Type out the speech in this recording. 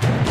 Fireball!